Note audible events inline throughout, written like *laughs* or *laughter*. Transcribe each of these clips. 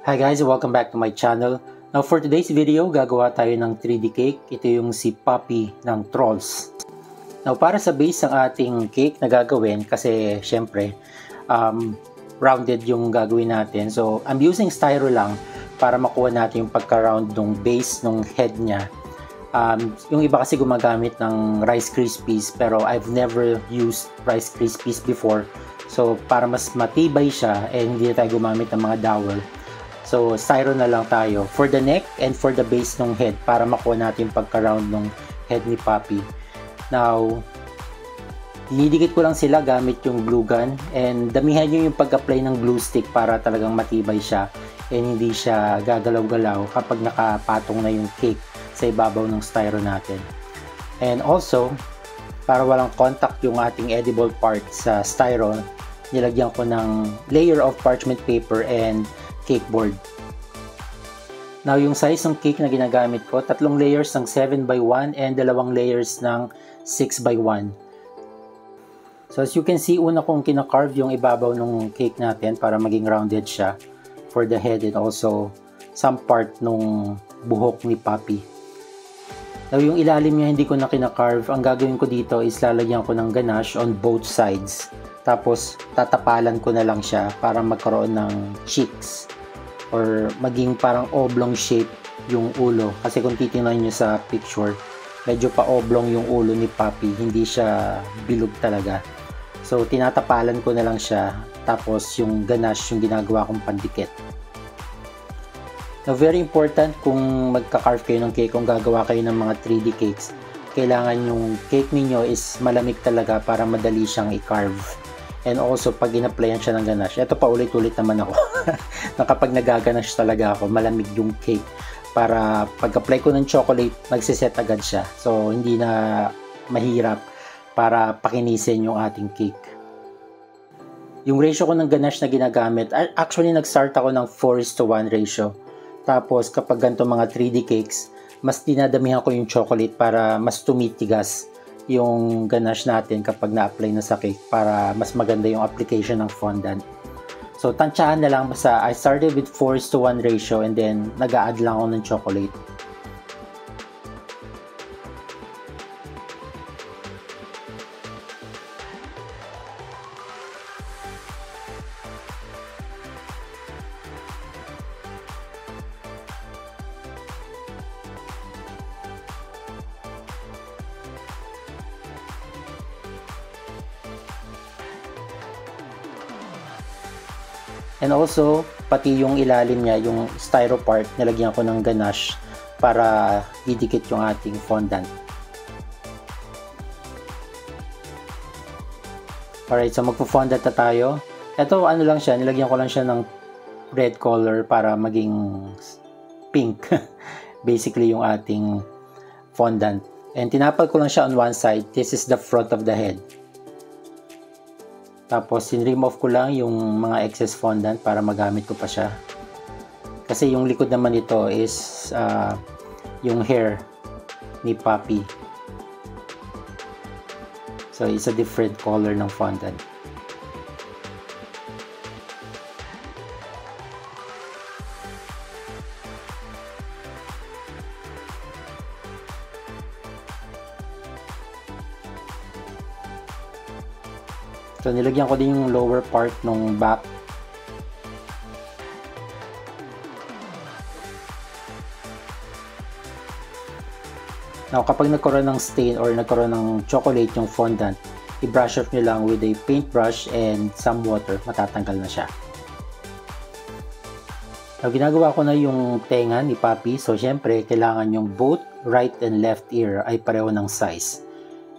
Hi guys, welcome back to my channel. Now for today's video, gagawa tayo ng 3D cake. Ito yung si Poppy ng Trolls. Now para sa base ng ating cake na gagawin, kasi syempre, um, rounded yung gagawin natin. So I'm using styro lang para makuha natin yung pagka-round ng base ng head niya. Um, yung iba kasi gumagamit ng Rice Krispies pero I've never used Rice Krispies before. So para mas matibay siya eh hindi tayo gumamit ng mga dowel So, styro na lang tayo for the neck and for the base ng head para makuha natin pagka-round ng head ni Papi. Now, dinidikit ko lang sila gamit yung glue gun and damihan nyo yung pag-apply ng glue stick para talagang matibay siya and hindi siya gagalaw-galaw kapag nakapatong na yung cake sa ibabaw ng styro natin. And also, para walang contact yung ating edible part sa styro, nilagyan ko ng layer of parchment paper and cake board. Now, yung size ng cake na ginagamit ko, tatlong layers ng 7 by 1 and dalawang layers ng 6 by 1. So, as you can see, una kong kinakarve yung ibabaw ng cake natin para maging rounded siya for the head and also some part nung buhok ni Papi. Now, yung ilalim niya hindi ko na kinakarve. Ang gagawin ko dito is lalagyan ko ng ganache on both sides. Tapos, tatapalan ko na lang siya para magkaroon ng cheeks or maging parang oblong shape yung ulo. Kasi kung titingnan nyo sa picture, medyo pa oblong yung ulo ni Papi. Hindi siya bilog talaga. So, tinatapalan ko na lang siya. Tapos, yung ganache yung ginagawa kong pandikit. Now, very important kung magka-carve kayo ng cake, kung gagawa kayo ng mga 3D cakes, kailangan yung cake ninyo is malamig talaga para madali siyang i-carve. And also, pag in-applyan siya ng ganache, ito pa ulit-ulit naman ako, *laughs* na kapag nagaganache talaga ako, malamig yung cake. Para pag-apply ko ng chocolate, magsiset agad siya. So, hindi na mahirap para pakinisin yung ating cake. Yung ratio ko ng ganache na ginagamit, actually nag-start ako ng 4 is to 1 ratio. Tapos, kapag ganito mga 3D cakes, mas dinadamihan ko yung chocolate para mas tumitigas yung ganache natin kapag na-apply na sa cake para mas maganda yung application ng fondant. So, tansyahan na lang basta I started with 4 to 1 ratio and then nag-a-add lang ako ng chocolate. Also, pati yung ilalim niya, yung styro part, nilagyan ko ng ganache para didikit yung ating fondant. Alright, so magpo-fondant na tayo. Ito, ano lang siya, nilagyan ko lang siya ng red color para maging pink. *laughs* Basically, yung ating fondant. And tinapal ko lang siya on one side. This is the front of the head. Tapos, in-remove ko lang yung mga excess fondant para magamit ko pa siya. Kasi yung likod naman nito is uh, yung hair ni Papi. So, it's a different color ng fondant. So, nilagyan ko din yung lower part ng back. Now, kapag nagkaroon ng stain or nagkaroon ng chocolate yung fondant, i-brush off nyo lang with a paintbrush and some water, matatanggal na siya. Now, ginagawa ko na yung tenga ni Papi. So, syempre, kailangan yung both right and left ear ay pareho ng size.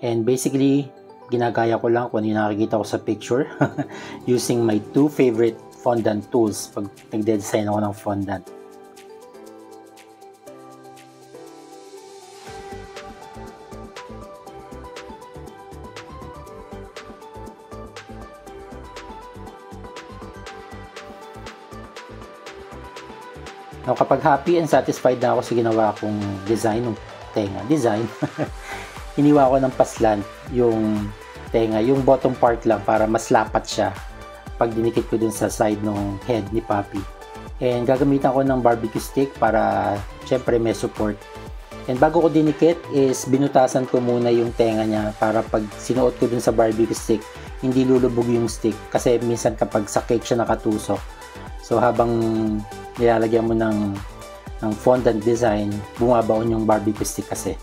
And basically, ginagaya ko lang kung ano nakikita ko sa picture *laughs* using my two favorite fondant tools pag nagde-design ako ng fondant. Now, kapag happy and satisfied na ako sa ginawa kong design ng tenga, design, *laughs* hiniwa ko ng paslan yung tenga, yung bottom part lang para mas lapat siya pag dinikit ko dun sa side ng head ni Papi. And gagamitan ko ng barbecue stick para syempre may support. And bago ko dinikit is binutasan ko muna yung tenga niya para pag sinuot ko dun sa barbecue stick, hindi lulubog yung stick. Kasi minsan kapag sa cake siya nakatusok. So habang nilalagyan mo ng, ng fondant design, bumabaon yung barbecue stick kasi.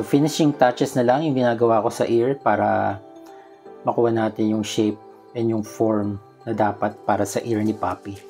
So finishing touches na lang yung ginagawa ko sa ear para makuha natin yung shape and yung form na dapat para sa ear ni Papi.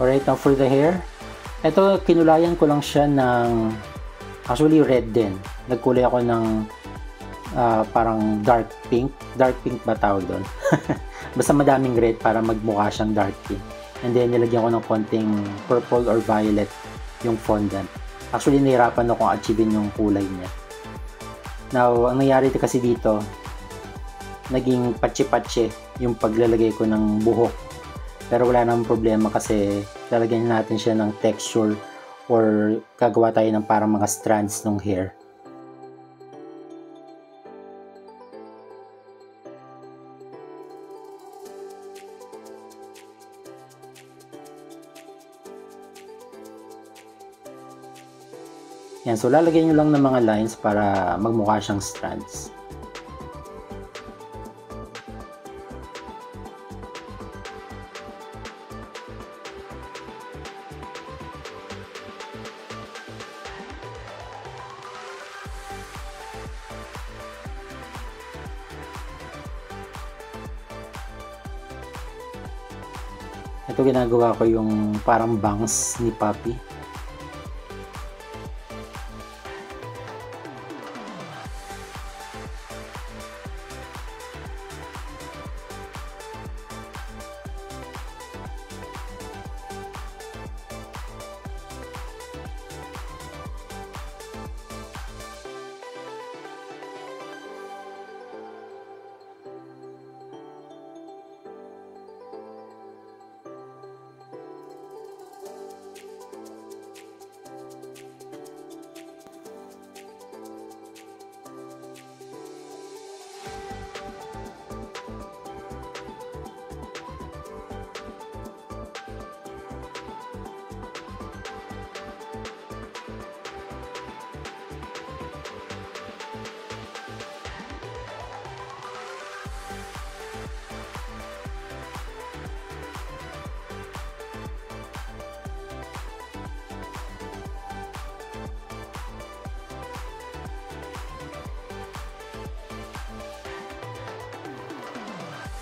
Alright, now for the hair. Ito, kinulayan ko lang siya ng actually red din. Nagkulay ako ng uh, parang dark pink. Dark pink ba tawag doon? *laughs* Basta madaming red para magmukha siyang dark pink. And then nilagyan ko ng konting purple or violet yung fondant. Actually, nahirapan akong achievein yung kulay niya. Now, ang nangyari kasi dito, naging patsi-patsi yung paglalagay ko ng buhok pero wala namang problema kasi lalagyan natin siya ng texture or gagawa tayo ng parang mga strands ng hair. Yan, so lalagyan nyo lang ng mga lines para magmukha siyang strands. Ito ginagawa ko yung parang bangs ni Papi.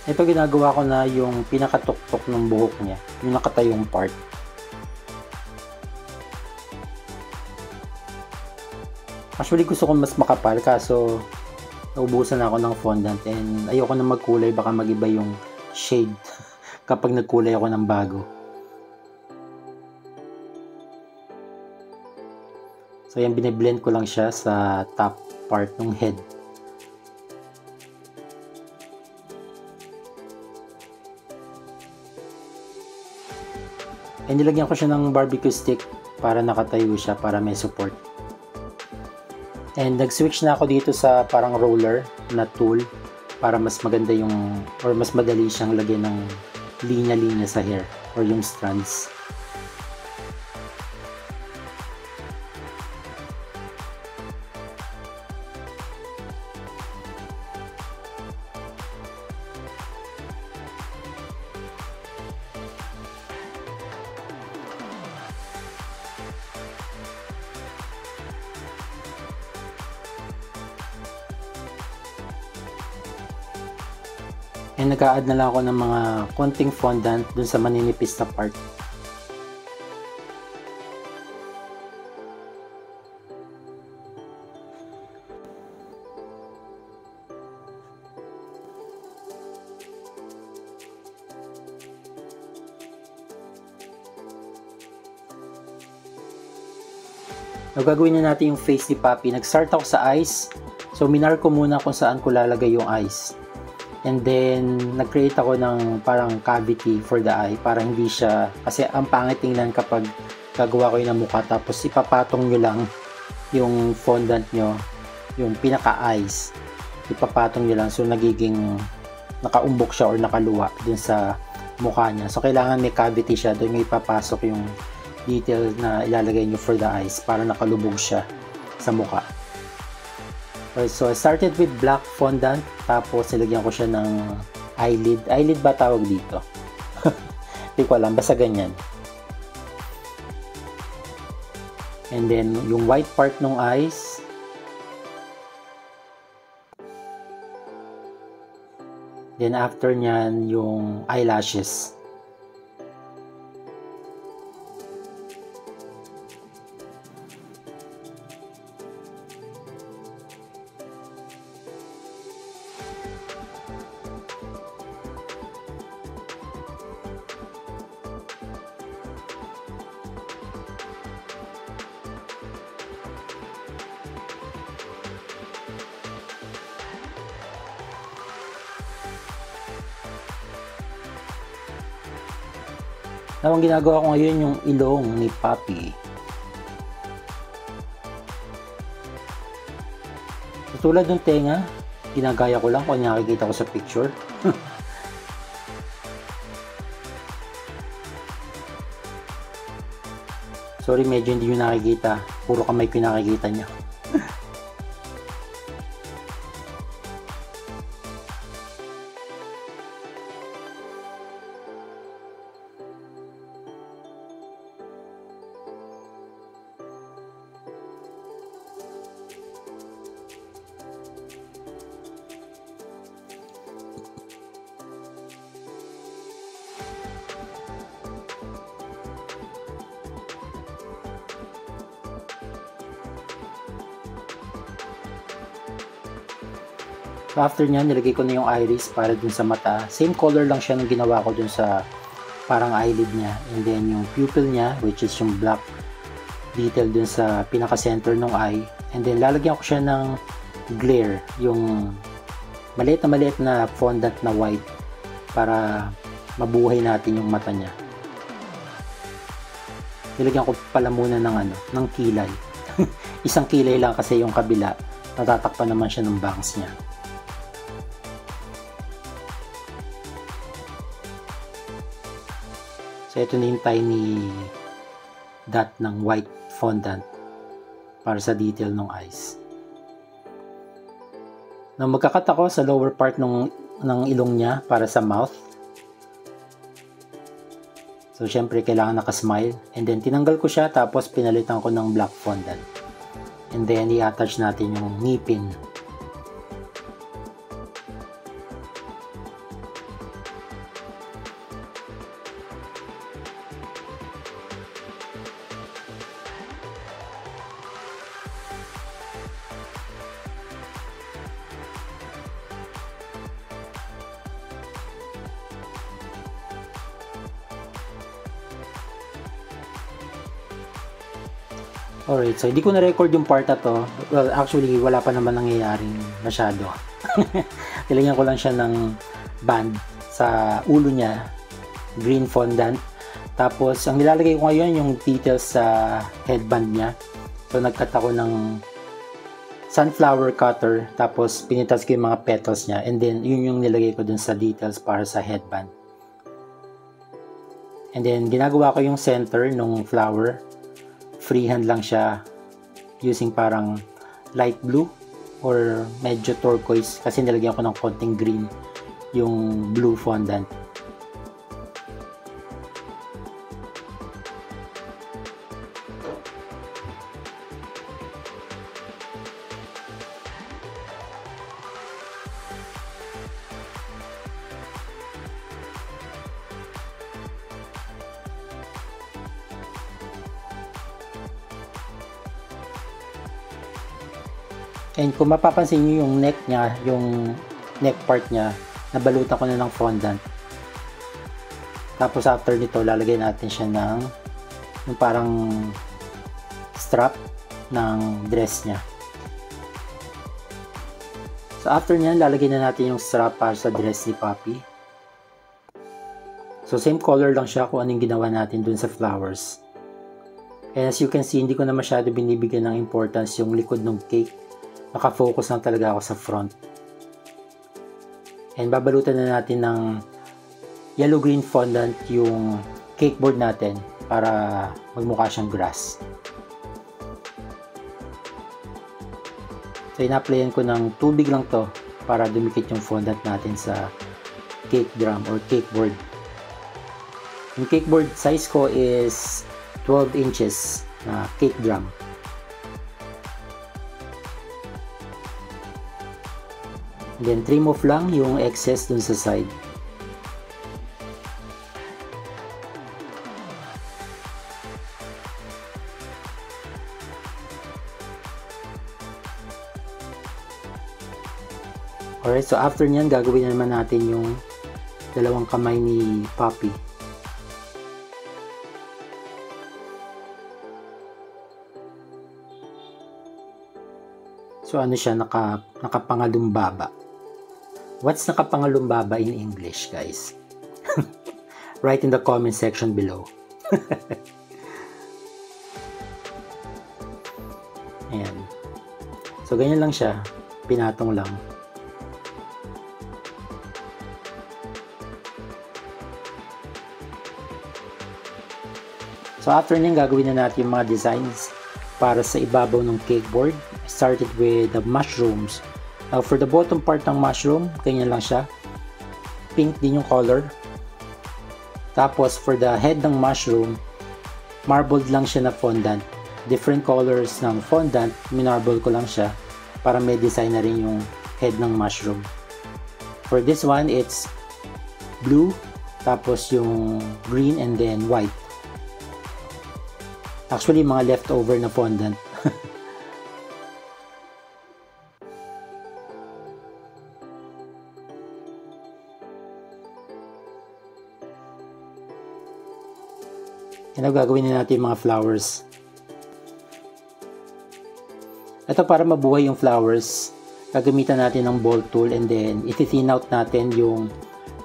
Ito ginagawa ko na yung pinakatuktok ng buhok niya, yung nakatayong part. Actually gusto ko mas makapal kaso naubusan ako ng fondant and ayoko na magkulay baka magiba yung shade *laughs* kapag nagkulay ako ng bago. So yan biniblend ko lang siya sa top part ng head. And nilagyan ko siya ng barbecue stick para nakatayo siya para may support. And nag-switch na ako dito sa parang roller na tool para mas maganda yung or mas madali siyang lagyan ng linya-linya sa hair or yung strands. And nag-a-add na lang ako ng mga konting fondant dun sa maninipis na part. Now, gagawin na natin yung face ni Papi. Nag-start ako sa eyes. So, minar ko muna kung saan ko lalagay yung eyes. And then, nag-create ako ng parang cavity for the eye para hindi siya, kasi ang pangit tingnan kapag gagawa ko yun ng mukha tapos ipapatong nyo lang yung fondant nyo, yung pinaka-eyes. Ipapatong nyo lang so nagiging nakaumbok siya or nakaluwa dun sa mukha niya. So, kailangan may cavity siya. Doon nyo ipapasok yung detail na ilalagay nyo for the eyes para nakalubog siya sa mukha. Okay, so, I started with black fondant. Tapos, nilagyan ko siya ng eyelid. Eyelid ba tawag dito? *laughs* Hindi ko alam. Basta ganyan. And then, yung white part ng eyes, Then after nyan, yung eyelashes. Now, ang ginagawa ko ngayon yung ilong ni Papi. So, tulad ng tenga, ginagaya ko lang kung nakikita ko sa picture. *laughs* Sorry, medyo hindi nyo nakikita. Puro kamay ko nakikita nyo. So after nyan, nilagay ko na yung iris para dun sa mata. Same color lang siya nung ginawa ko dun sa parang eyelid niya. And then yung pupil niya, which is yung black detail dun sa pinaka-center ng eye. And then lalagyan ko siya ng glare, yung maliit na maliit na fondant na white para mabuhay natin yung mata niya. Nilagyan ko pala muna ng ano, ng kilay. *laughs* Isang kilay lang kasi yung kabila. Natatakpan naman siya ng bangs niya. So, ito na yung tiny dot ng white fondant para sa detail ng eyes. Na magkakat ako sa lower part ng, ng ilong niya para sa mouth. So, syempre, kailangan nakasmile. And then, tinanggal ko siya tapos pinalitan ko ng black fondant. And then, i-attach natin yung ngipin so hindi ko na-record yung part na to. Well, actually, wala pa naman nangyayaring masyado. *laughs* Nilagyan ko lang siya ng band sa ulo niya. Green fondant. Tapos, ang nilalagay ko ngayon yung details sa headband niya. So, nagkat ako ng sunflower cutter. Tapos, pinitas ko yung mga petals niya. And then, yun yung nilagay ko dun sa details para sa headband. And then, ginagawa ko yung center ng flower freehand lang siya using parang light blue or medyo turquoise kasi nilagyan ko ng konting green yung blue fondant And kung mapapansin niyo yung neck niya, yung neck part niya, nabalutan ko na ng fondant. Tapos after nito, lalagay natin siya ng yung parang strap ng dress niya. So after niyan, lalagyan na natin yung strap para sa dress ni Poppy. So same color lang siya kung anong ginawa natin dun sa flowers. And as you can see, hindi ko na masyado binibigyan ng importance yung likod ng cake. Nakafocus lang talaga ako sa front. And babalutan na natin ng yellow-green fondant yung cake board natin para magmukha siyang grass. So, ina-applyan ko ng tubig lang to para dumikit yung fondant natin sa cake drum or cake board. Yung cake board size ko is 12 inches na cake drum. Then trim off lang yung excess dun sa side. Alright, so after nyan, gagawin na naman natin yung dalawang kamay ni Poppy. So ano siya, naka, nakapangalumbaba. What's nakapangalumbaba in English, guys? *laughs* Write in the comment section below. *laughs* Ayan. So, ganyan lang siya. Pinatong lang. So, after nyan, gagawin na natin yung mga designs para sa ibabaw ng cake board. I started with the mushrooms. Now, for the bottom part ng mushroom, ganyan lang siya. Pink din yung color. Tapos, for the head ng mushroom, marbled lang siya na fondant. Different colors ng fondant, minarble ko lang siya para may design na rin yung head ng mushroom. For this one, it's blue, tapos yung green and then white. Actually, mga leftover na fondant. Yan gagawin na natin mga flowers. Ito para mabuhay yung flowers, gagamitan natin ng ball tool and then iti-thin out natin yung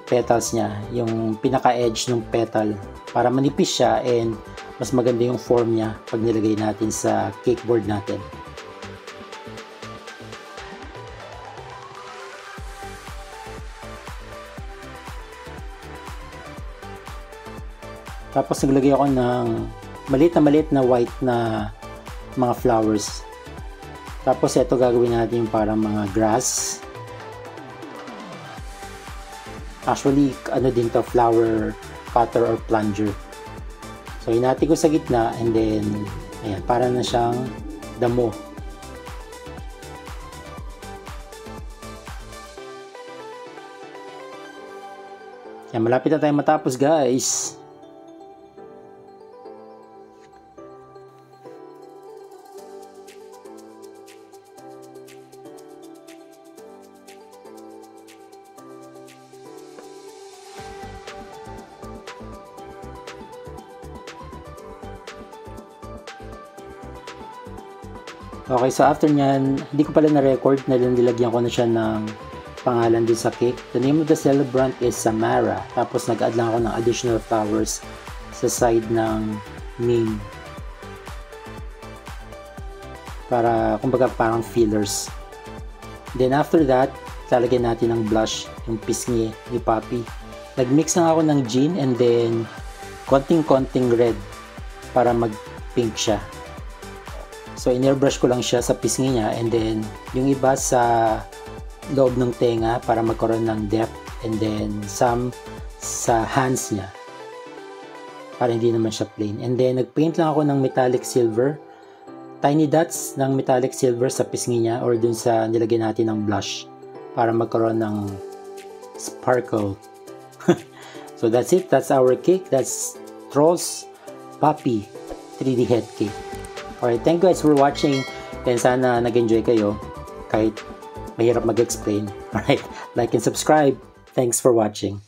petals niya, yung pinaka-edge ng petal para manipis siya and mas maganda yung form niya pag nilagay natin sa cake board natin. Tapos naglagay ako ng maliit na maliit na white na mga flowers. Tapos ito gagawin natin yung parang mga grass. Actually, ano din to flower cutter or plunger. So, hinati ko sa gitna and then, ayan, para na siyang damo. Yan, malapit na tayo matapos guys. Okay, so after nyan, hindi ko pala na-record na nilagyan ko na siya ng pangalan din sa cake. The name of the celebrant is Samara. Tapos nag-add lang ako ng additional flowers sa side ng name. Para, kumbaga parang fillers. Then after that, lalagyan natin ng blush, yung pisngi ni Papi. Nag-mix lang ako ng gin and then konting-konting red para mag-pink siya. So, in-airbrush ko lang siya sa pisngi niya and then yung iba sa loob ng tenga para magkaroon ng depth and then some sa hands niya para hindi naman siya plain. And then, nagpaint lang ako ng metallic silver. Tiny dots ng metallic silver sa pisngi niya or dun sa nilagay natin ng blush para magkaroon ng sparkle. *laughs* so, that's it. That's our cake. That's Trolls Puppy 3D Head Cake. Alright, thank you guys for watching and sana nag-enjoy kayo kahit mahirap mag-explain. *laughs* Alright, like and subscribe. Thanks for watching.